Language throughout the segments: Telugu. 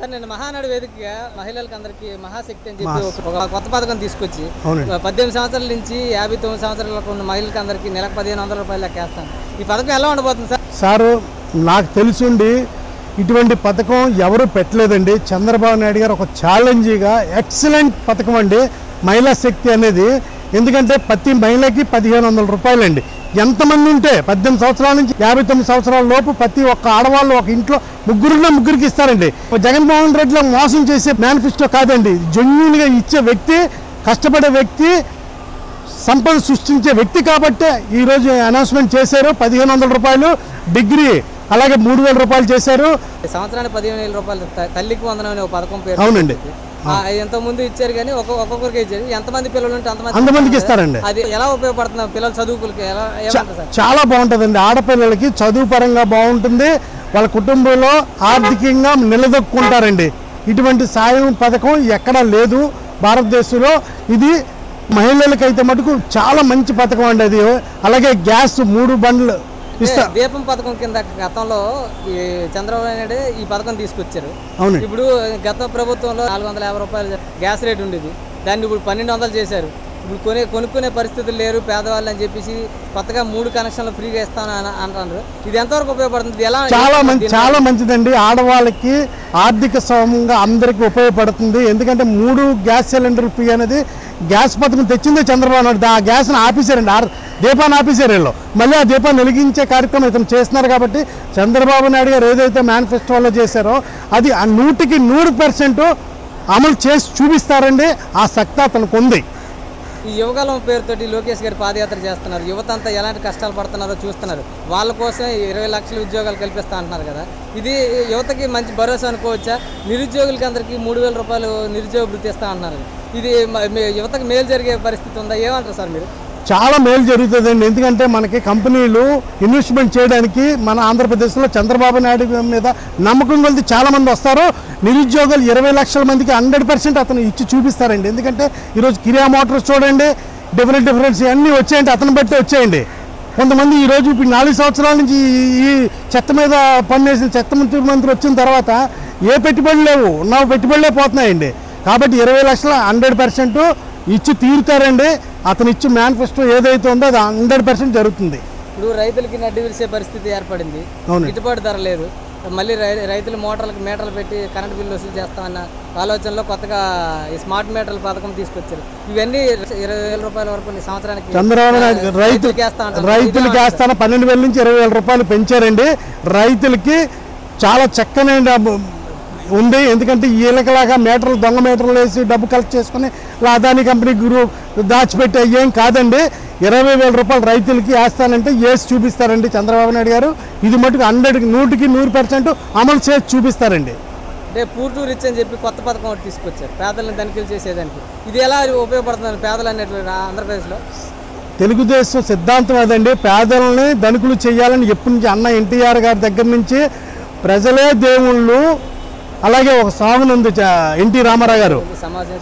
సార్ నేను మహానాడు వేదికగా మహిళలకు అందరికీ మహాశక్తి అని చెప్పి ఒక- కొత్త పథకం తీసుకొచ్చి పద్దెనిమిది సంవత్సరాల నుంచి యాభై తొమ్మిది సంవత్సరాలకు ఉన్న మహిళలకు అందరికీ నెలకు పదిహేను వందల రూపాయలు లెక్క వేస్తాను. ఈ పథకం ఎలా ఉండబోతుంది సార్? సారు నాకు తెలిసిండి ఇటువంటి పథకం ఎవరు పెట్టలేదండి. చంద్రబాబు నాయుడు గారు ఒక ఛాలెంజ్గా ఎక్సలెంట్ పథకం అండి. మహిళా శక్తి అనేది ఎందుకంటే ప్రతి మహిళకి పదిహేను వందల రూపాయలండి. ఎంతమంది ఉంటే పద్దెనిమిది సంవత్సరాల నుంచి యాభై తొమ్మిది సంవత్సరాల లోపు ప్రతి ఒక్క ఆడవాళ్ళు ఒక ఇంట్లో ముగ్గురున్న ముగ్గురికి ఇస్తారండి. జగన్మోహన్ రెడ్డిలో మోసం చేసే మేనిఫెస్టో కాదండి. జెన్యున్గా ఇచ్చే వ్యక్తి కష్టపడే వ్యక్తి సంపద సృష్టించే వ్యక్తి కాబట్టే ఈరోజు అనౌన్స్మెంట్ చేశారు. పదిహేను వందల రూపాయలు డిగ్రీ అలాగే మూడు వేల రూపాయలు చేశారు. సంవత్సరానికి పదిహేను వేల రూపాయలు తల్లికి వందనం అనే ఒక పథకం పేరు అవునండి. ఆ, ఎంత ముందు ఇచ్చారు కానీ ఒక్కొక్క ఒక్కొక్కరికి ఇచ్చారు. ఎంతమంది పిల్లలు ఉంటే అంతమంది అంతమందికి ఇస్తారండి. అది ఎలా ఉపయోగపడుతుంది పిల్లల చదువుకులకి ఎలా చాలా బాగుంటుందండి. ఆడపిల్లలకి చదువు పరంగా బాగుంటుంది. వాళ్ళ కుటుంబంలో ఆర్థికంగా నిలదొక్కుంటారండి. ఇటువంటి సాయం పథకం ఎక్కడా లేదు భారతదేశంలో. ఇది మహిళలకైతే మటుకు చాలా మంచి పథకం అండి అది. అలాగే గ్యాస్ మూడు బండ్లు దీపం పథకం కింద గతంలో ఈ చంద్రబాబు నాయుడు ఈ పథకం తీసుకొచ్చారు. ఇప్పుడు గత ప్రభుత్వంలో నాలుగు వందల యాభై రూపాయలు గ్యాస్ రేట్ ఉండేది. దాన్ని ఇప్పుడు పన్నెండు వందలు చేశారు. ఇప్పుడు కొనే కొనుక్కునే పరిస్థితులు లేరు పేదవాళ్ళు అని చెప్పేసి కొత్తగా మూడు కనెక్షన్లు ఫ్రీగా ఇస్తాను అని అంటున్నారు ఇది ఎంతవరకు ఉపయోగపడుతుంది? ఎలా చాలా మంచి చాలా మంచిదండి. ఆడవాళ్ళకి ఆర్థిక స్వయంగా అందరికీ ఉపయోగపడుతుంది. ఎందుకంటే మూడు గ్యాస్ సిలిండర్ ఫ్రీ అనేది గ్యాస్ పథకం తెచ్చిందే చంద్రబాబు నాయుడు. ఆ గ్యాస్ని ఆపేశారండి. ఆర్ దీపాన్ని ఆపేశారు వీళ్ళు. మళ్ళీ ఆ దీపాన్ని వెలిగించే కార్యక్రమం ఇతను చేస్తున్నారు కాబట్టి చంద్రబాబు నాయుడు గారు ఏదైతే మేనిఫెస్టోలో చేశారో అది ఆ నూటికి నూరు పర్సెంట్ అమలు చేసి చూపిస్తారండి. ఆ శక్తి అతనికి ఉంది. ఈ యువగలం పేరుతోటి లోకేష్ గారు పాదయాత్ర చేస్తున్నారు. యువత అంతా ఎలాంటి కష్టాలు పడుతున్నారో చూస్తున్నారు. వాళ్ళ కోసం ఇరవై లక్షల ఉద్యోగాలు కల్పిస్తా అంటున్నారు కదా. ఇది యువతకి మంచి భరోసా అనుకోవచ్చా? నిరుద్యోగులకి అందరికీ మూడు వేల రూపాయలు నిరుద్యోగ వృత్తి ఇస్తా అంటున్నారు. ఇది యువతకు యువతకి మేలు జరిగే పరిస్థితి ఉందా? ఏమంటారు సార్ మీరు? చాలా మేలు జరుగుతుందండి. ఎందుకంటే మనకి కంపెనీలు ఇన్వెస్ట్మెంట్ చేయడానికి మన ఆంధ్రప్రదేశ్లో చంద్రబాబు నాయుడు మీద నమ్మకం కొలిది చాలామంది వస్తారు. నిరుద్యోగులు ఇరవై లక్షల మందికి హండ్రెడ్ పర్సెంట్ అతను ఇచ్చి చూపిస్తారండి. ఎందుకంటే ఈరోజు కిరియా మోటార్స్ చూడండి డిఫరెంట్ డిఫరెన్స్ అన్నీ వచ్చాయండి అతను బట్టి వచ్చాయండి. కొంతమంది ఈరోజు ఇప్పుడు నాలుగు సంవత్సరాల నుంచి ఈ- చెత్త మీద పనిచేసిన చెత్త మంత్రి మంత్రి వచ్చిన తర్వాత ఏ పెట్టుబడులు లేవు. నా పెట్టుబడులే పోతున్నాయండి. కాబట్టి ఇరవై లక్షల హండ్రెడ్ పర్సెంట్ ఇచ్చి తీరుతారండి. అతను ఇచ్చి మేనిఫెస్టో ఏదైతే ఉందో అది హండ్రెడ్ పర్సెంట్ జరుగుతుంది. ఇప్పుడు రైతులకి నడ్డి విరిసే పరిస్థితి ఏర్పడింది. గిట్టుబాటు ధర లేదు. మళ్ళీ రైతులు మోటార్లకు మీటర్లు పెట్టి కరెంట్ బిల్లు వసూలు చేస్తామన్న ఆలోచనలో కొత్తగా ఈ స్మార్ట్ మీటర్ల పథకం తీసుకొచ్చారు. ఇవన్నీ ఇరవై వేల రూపాయల వరకు సంవత్సరానికి చంద్రబాబు నాయుడు ఆ, రైతు రైతులకి వేస్తాను పన్నెండు వేల నుంచి ఇరవై వేల రూపాయలు పెంచారండి. రైతులకి చాలా చక్కని డబ్బు ఉంది ఎందుకంటే ఈలకలాగా మీటర్లు దొంగ మీటర్లు వేసి డబ్బు కలెక్ట్ చేసుకుని ఇలా అదాని కంపెనీ గ్రూప్ దాచిపెట్టే ఏం కాదండి. ఇరవై వేల రూపాయలు రైతులకి వేస్తానంటే వేసి చూపిస్తారండి చంద్రబాబు నాయుడు గారు. ఇది మటుకు హండ్రెడ్కి నూటికి నూరు పర్సెంట్ అమలు చేసి చూపిస్తారండి. అంటే పూర్ టు రిచ్ అని చెప్పి కొత్త పథకం ఒకటి తీసుకొచ్చారు. పేదలను తనిఖీలు చేసేదానికి. ఇది ఎలా ఉపయోగపడుతుంది పేదలు అనేటువంటి ఆంధ్రప్రదేశ్లో? తెలుగుదేశం సిద్ధాంతం అదండి. పేదలని ధనికులు చేయాలని ఎప్పటి నుంచి అన్న ఎన్టీఆర్ గారి దగ్గర నుంచి ప్రజలే దేవుళ్ళు అలాగే ఒక స్వామిని ఉంది ఎన్టీ రామారావు గారు.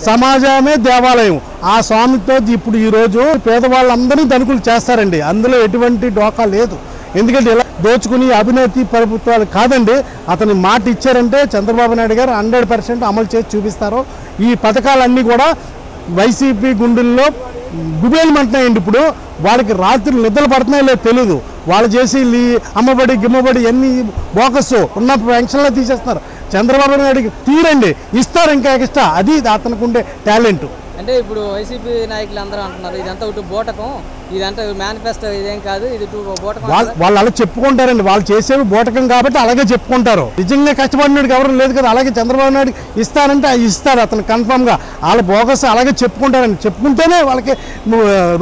సమాజమే దేవాలయం. ఆ స్వామితో ఇప్పుడు ఈరోజు పేదవాళ్ళందరినీ ధనికులు చేస్తారండి. అందులో ఎటువంటి డోకా లేదు. ఎందుకంటే ఇలా దోచుకుని అవినీతి ప్రభుత్వాలు కాదండి. అతని మాట ఇచ్చారంటే చంద్రబాబు నాయుడు గారు హండ్రెడ్ పర్సెంట్ అమలు చేసి చూపిస్తారు. ఈ పథకాలన్నీ కూడా వైసీపీ గుండెల్లో గుబేలమంటున్నాయండి ఇప్పుడు. వాళ్ళకి రాత్రి నిద్రలు పడుతున్నాయో లేదో తెలియదు వాళ్ళు చేసి అమ్మబడి గిమ్మబడి ఎన్ని బోకస్ ఉన్న పెన్షన్లో తీసేస్తున్నారు. చంద్రబాబు నాయుడికి తీరండి. ఇస్తారు ఇంకా ఎక్స్ట్రా. అది అతనికి ఉండే టాలెంట్. అంటే ఇప్పుడు వైసీపీ నాయకులు అందరూ అంటున్నారు ఇదంతా ఒకటి బోటకం ఇదంతా మేనిఫెస్టో ఇదేం కాదు ఇది బోటకం వాళ్ళు అలా చెప్పుకుంటారండి వాళ్ళు చేసేవి బోటకం కాబట్టి అలాగే చెప్పుకుంటారు. నిజంగా కష్టపడినాడు ఎవరు లేదు కదా అలాగే చంద్రబాబు నాయుడు ఇస్తారంటే ఇస్తారు అతను కన్ఫామ్గా వాళ్ళ బోగస్ అలాగే చెప్పుకుంటారండి. చెప్పుకుంటేనే వాళ్ళకి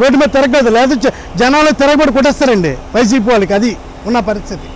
రోడ్డు మీద తిరగదు లేదా జనాలు తిరగబడి కొట్టేస్తారండి వైసీపీ వాళ్ళకి అది ఉన్న పరిస్థితి.